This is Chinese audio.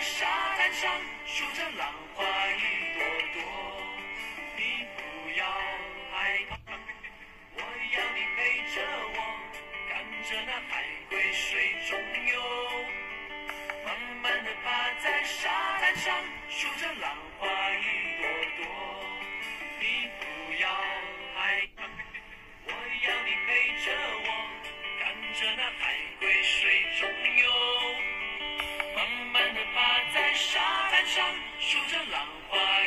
沙滩上数着浪花一朵朵，你不要害怕，我要你陪着我，看着那海龟水中游，慢慢的趴在沙滩上数着浪花一朵朵，你不要害怕，我要你陪着我，看着那海龟上数着浪花。